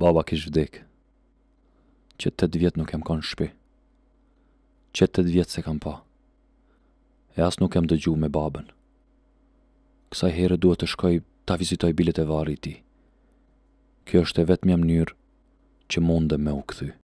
Baba kish vdek. Që tetë vjet nuk jam konë shpi. Që tetë vjet s'e kam pa. E as nuk jam dëgju me babën. Kësaj herë duhet të shkoj ta vizitoj bile te varri i tij. Kjo është e vetmja mënyrë që mundem me u kthy.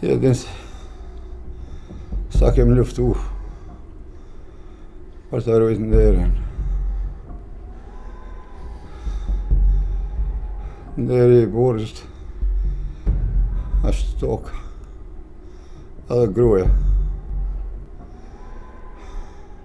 Ti e din se sa kam luftu për ta rujt nderin. Nderi i burrit është toka edhe gruja.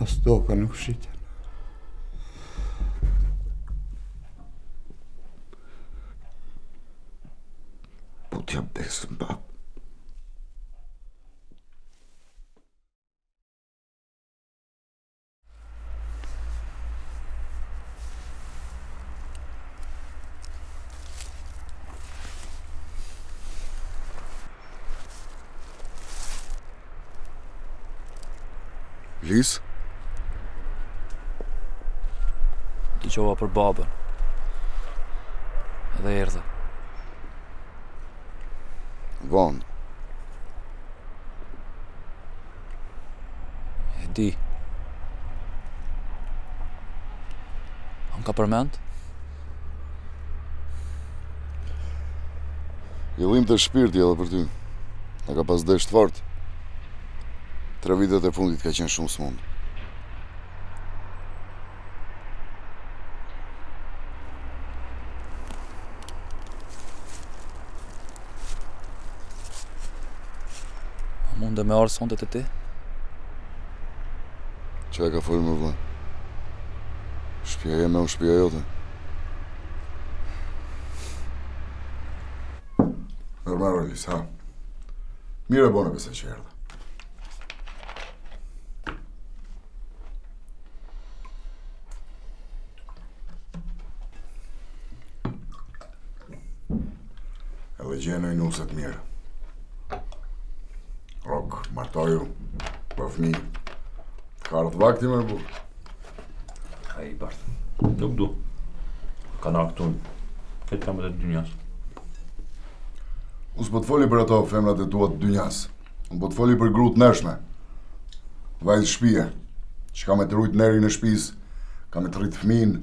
As toka nuk shitet. Po ta jap besën, babë. Lis. Dëgjova për babën. Edhe erdha. Von. E di. A m'ka përmend? I dhimte shpirti edhe për ty. Na ka pas dasht fort. Tre vitet e fundit ka qenë shumë i smutë. Mund me ardh sonte te ti? Çka ka folur më vonë? Shpia jeme osht shpia jote. Normalisht, ha. Mirë e bone besa që erdhe. Edhe xhenoj nuset mirë. Rrok, martoju, për fmij. Ka ardhë vakti me u ba burrë. Ka i bërtë. Nuk du. Ka në aktun. Këtë kam edhe dynjas. Unë s'po të foli për ato femrat e tua të dynjas. Unë po të foli për gru të nershme. Vajzë shpije. Që ka me të rujtë nerin e shpisë. Ka me të rritë fmijnë.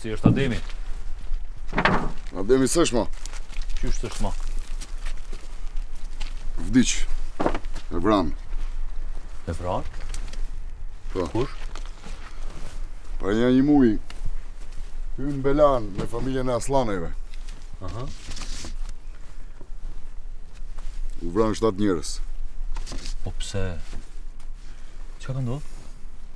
Si është Ademi? Ademi s'është ma. Qysh s'është ma? Vdic, e vran. E vran? Po. Kush? Para një muji, hyni n'bela me familjen e Asllanëve. Aha. U vran shtatë njerëz. Po pse? Ça ka ndodhë?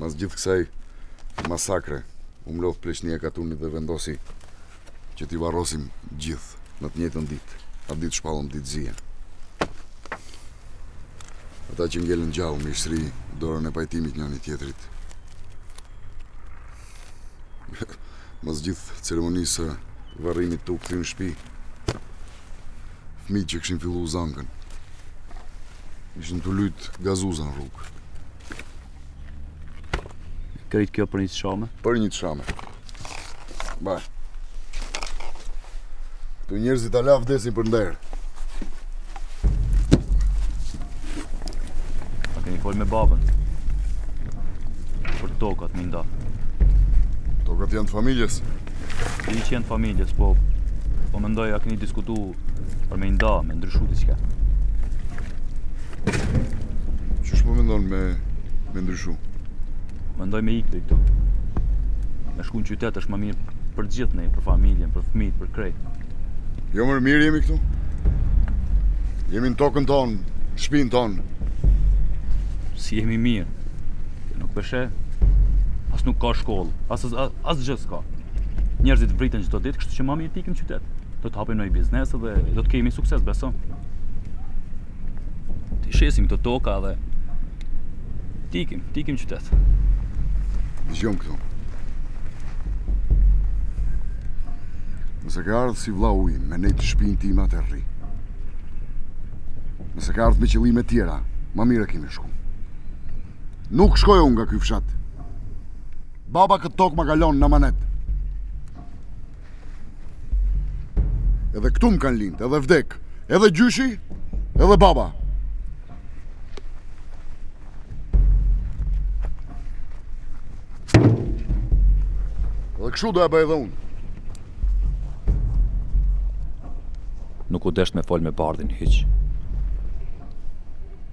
Mas gjithë kësaj masakre, u mblodh pleqnia e katunit dhe vendosi që t'i varrosim t'gjithë në të njëjtën ditë. Atë ditë shpallëm ditë zie. Ata që ngelën gjallë me i shtri dorën e pajtimit njani-tjetrit. Mas gjithë ceremonisë s'varrimit tu u kthy në shpi, fëmijët që kishin fillu zankën. Ishin tu lujt gazuza në rrugë. Krejt kjo për një të shame? Për një të shame. Ba. Këtu njerëzit ala vdesin për nder. A keni folë me babën? Për tokat, me i nda. Tokat janë të familjes. E di që janë të familjes, po po mendoj a keni diskutu për me i nda, me ndryshu diçka. Qysh po mendon me, me ndryshu? Mendoj me ikë prej këtu. Me shku në qytet është më mirë për gjithë ne, për familjen, për fëmijët, për krejt. Jo më mirë jemi këtu. Jemi në tokën tonë, shpinë tonë. Si jemi mirë? Nuk po e sheh, as nuk ka shkollë, as, as, Asgjë s'ka. Njerëzit vriten çdo ditë, kështu që ma mirë të ikim n'qytet. Do të hapim një biznes dhe do të kemi sukses, beso. T'i shesim këto toka dhe të ikim, të ikim n'qytet. Dëgjom këtu. Nëse ke ardhë si vlla i jem, me nejtë n'shpinë time, atëherë rri. Nëse ke ardhë me qëllime tjera, ma mirë ke me shku. Nuk shkoj unë nga ky fshat. Baba këtë tokë ma ka lon amanet. Edhe këtu më kanë lind, edhe vdek. Edhe gjyshi, edhe baba. Edhe kështu do e bëjë edhe unë. Nuk u desht me fol me Bardhin, hiç.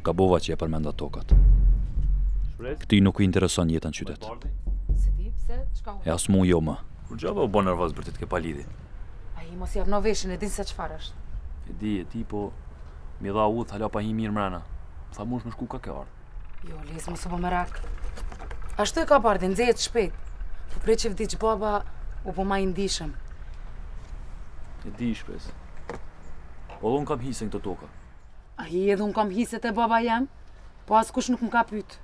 Gabova që e përmenda tokat. Këtij nuk i intereson jeta në qytet. E as mu jo mo. Kurrgjo, baba u bo nervoz bërtitke pa lidhje. Aj mos ia vno veshin e din se çfarë është. E di, e di po m'i dha udhët hala pa hi mirë mrena. Tha munesh me shku ka ke ardhë. Jo, le se m'u bo merak. Ashtu e ka Bardhi, nxehet shpejt. Po prej që vdiq baba u bo ma i ndishëm. E di Shpresë. Po dhe unë kam hisen te toka. Ai edhe unë kam hise te baba jem, po askush nuk më ka pyt.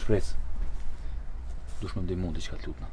Shpresë, dush me m'ndihmu diçka të lutna.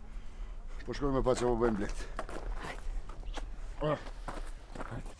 Po shkojmë me pa ça po bëjnë bletët. Hajde. Hajde.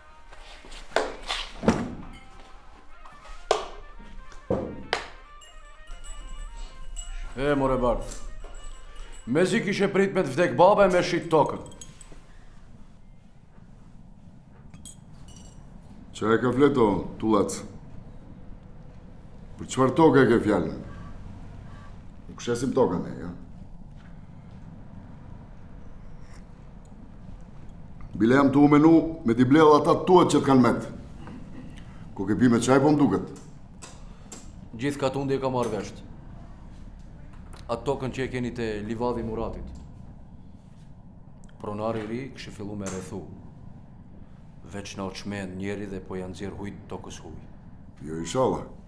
E, more Bardh. Mezi kishe prit me t'vdek baba me shit tokën. Ça je ka flet o tullac? Për çfarë toke e ke fjalën? Nuk shesim toka ne, jo? Bile jam tu menu me t'i ble ata tuat që të kanë met. Koke pi me çaj po më duket. Gjithë katundi e ka marrë vesht. Atë tokën që e keni te livadhi i Muratit. Pronari i ri kish fillu me rrethu. Veç në u çmen njeri dhe po ia nxjerr hujtë tokës huj. Jo, ishalla.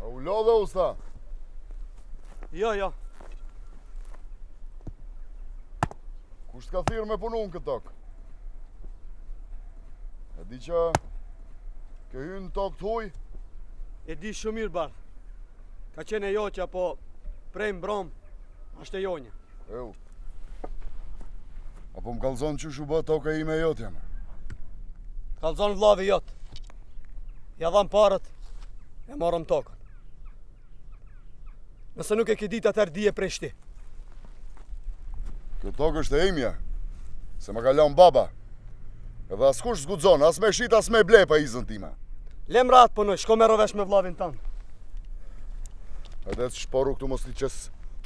A u lodhe usta? Jo, jo. Kush të ka thirr me punu në këtë tokë? E di që ke hynë në tokë të huj? E di shumë mirë Bardh. Ka qenë e jotja, po prej mbrom, asht e jona. E u. A po më kallzon qysh u bo toka ime e jotja? T'kallzon vllavi jot. Ja dhamë paret, e morëm tokën. Nëse nuk e ke dit atëherë dije prej tashti. Kjo tokë është e imja, se ma ka lanë baba. Edhe askush s'guxon, as me shit, as me ble pa izën time. Lem rahat të punoj, shko merru vesh me vllavin tan. Hajde shporru këtu mos t'i qes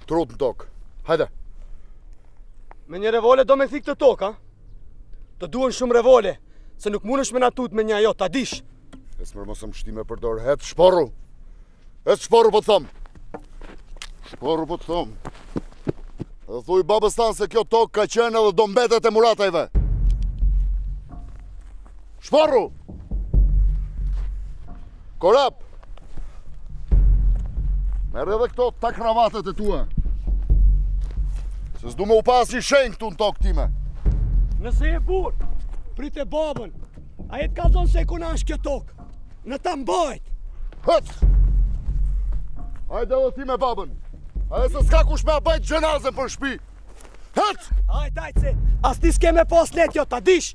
trutë në tokë. Hajde. Me një revole do me thikë të tokë, ha? Të duhen shumë revole, se nuk munesh me na tut me nja jo, ta dish. Ec more mos më shti me përdor, hec shporru! Hec shporru po të thom! Shporru po të thom! Dhe thuj babës tan se kjo tokë ka qenë edhe do mbetet e Muratajve! Shporru! Korab! Merri edhe këto takravatet e tua. Se s'du me ju pa asni shenjë këtu në tokë time. Nëse je burrë, prite babën. Ai të kallzon se e kujna është kjo tokë. Në ta mbajt. Hec! Hajde edhe ti me babën. A e se s'ka kush me e bajt xhenazen për shpi. Hec! Hajde, hajde se as ti s'ke me pas lehtë jo, ta dish.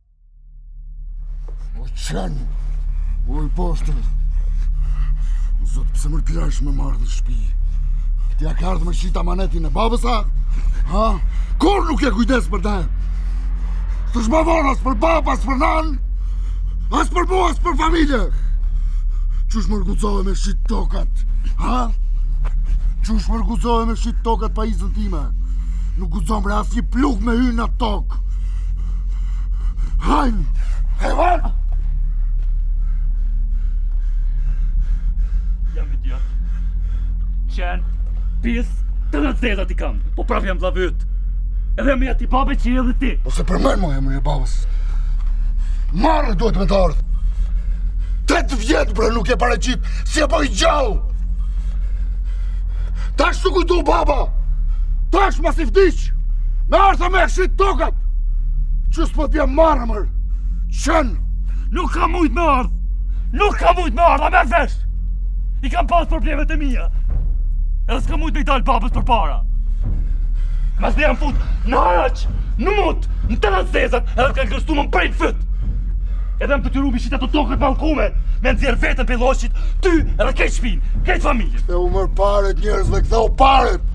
O qen, o i poshtër, o zot pse more kërë është me m'ardhë në shpi, ti a ke ardhë me shit amanetin e babës a, ha, kurrë nuk je kujdes për te, tash ma vonë as për babë, as për nanë, as për mu, as për familje, qysh more guxove me shit tokat, ha, qysh more guxove me shit tokat pa izën time, nuk guxon bre asnjë plug me hynë në tokë, Hajn! Hajn! Jam idiot. Qen, pis, të tana të zezat i kam. Po prap jam vllavi yt. Edhe jam i atij babe që je edhe ti. Mos e përmen mo emnin e babës. Marre duhet me të ardhë. Tetë vjet, bre, nuk je paraqit. Si e po i gjallë. Tash t'u kujtu baba Tash masi vdiq Me ardhë me shit tokat Qysh s'po t'vjen marre more Qen Nuk kam mujt me ardhë Nuk kam mujt me ardhë, a merr vesh I kam pas problemet e mija Edhe s'kam mujt me i dalë babës përpara Masnej jam fut Në haraç Në mut Në të tana të zezat Edhe t'ka kërstu më prej fytit Edhe në këtë rubi që ato tokat e mallkume, me nxjerr veten prej lloqit, ty edhe krejt shpinë, krejt familjen. E u merr paret njerëzve, kthejau paret!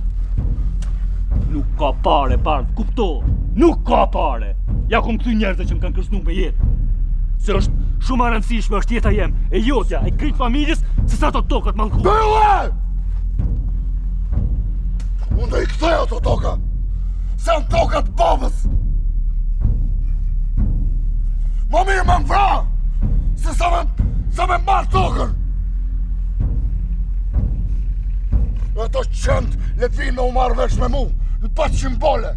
Nuk ka pare, Bardh, kupto, nuk ka pare! Ja kom këtu njerëz që më kanë kërcnu me jetë. Se është shumë ma e rëndësishme është jeta jeme, e jotja, e krejt familjes, se sa ato tokat e mallkume. Bërë! Unë do i kthej ato tokat! Janë tokat e babës Më mirë me më vra Se sa me Sa ma marrë tokën Në ata qentë Le të vinë me u marrë vesh me mu Në paçin bole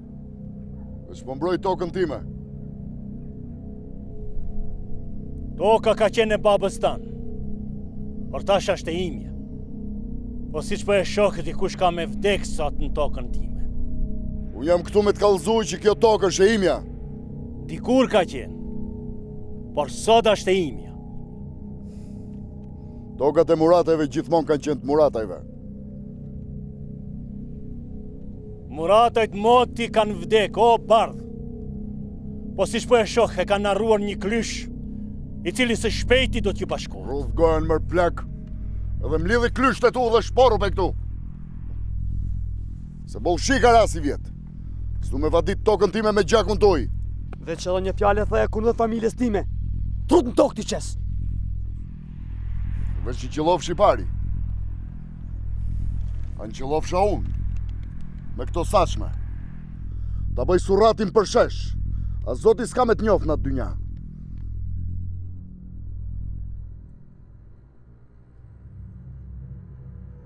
Veç po mbroj tokën time. Toka ka qenë e babës tënd. Por tash është e imja. Po siç po e shoh dikush ka me vdekë sot në tokën time. Unë jam këtu me të kallëzu që kjo tokë është e imja. Dikur ka qenë. Por sot është e imja. Tokat e Muratajve gjithmonë kanë qenë të Muratajve. Muratajt moti kanë vdekë, o Bardh. Po siç po e shoh, e kanë harruar një klysh, i cili së shpejti do t'ju bashkohet. Rrudh gojën mor plak, edhe mblidhi klyshtë e tu dhe shporru prej këtu. Se bol shi ka ra sivjet. S'du me vadit tokën time me gjakun tuj. Veç edhe një fjalë e thuaj kundër familjes time. Trut në tokë t'i qes. Veç kush qëllofsh i pari. A në qëllofsha unë. Me këto saçme. Ta bëj surratin përshesh. As zoti s'ka me të njoftë në atë dynja.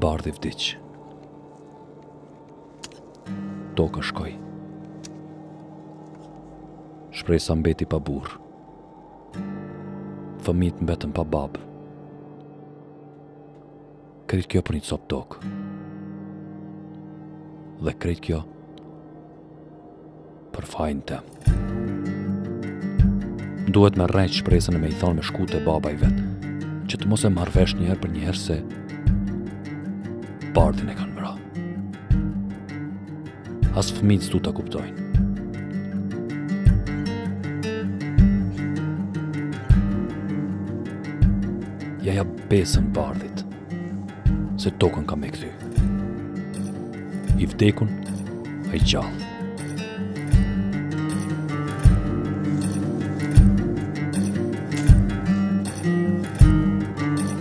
Bardhi vdiq. Toka shkoi. Shpresa mbeti pa burrë. Fëmijët mbetën pa babë. Krejt kjo për një copë tokë. Dhe krejt kjo për fajin tem. Duhet me rrejt Shpresën e me i thonë me shku te baba i vet, që të mos e marrë vesh njëherë për njëherë se Bardhin e kanë. As fëmijët s'du ta kuptojnë. Ia jap besën bardhit, se tokën ka me kthy. I vdekun, a i gjallë.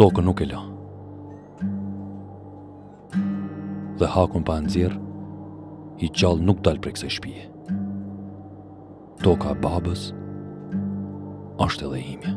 Tokën nuk e la. Dhe hakun pa nxjerr, i gjallë nuk dal prej kësaj shpije. Toka e babës është edhe imja.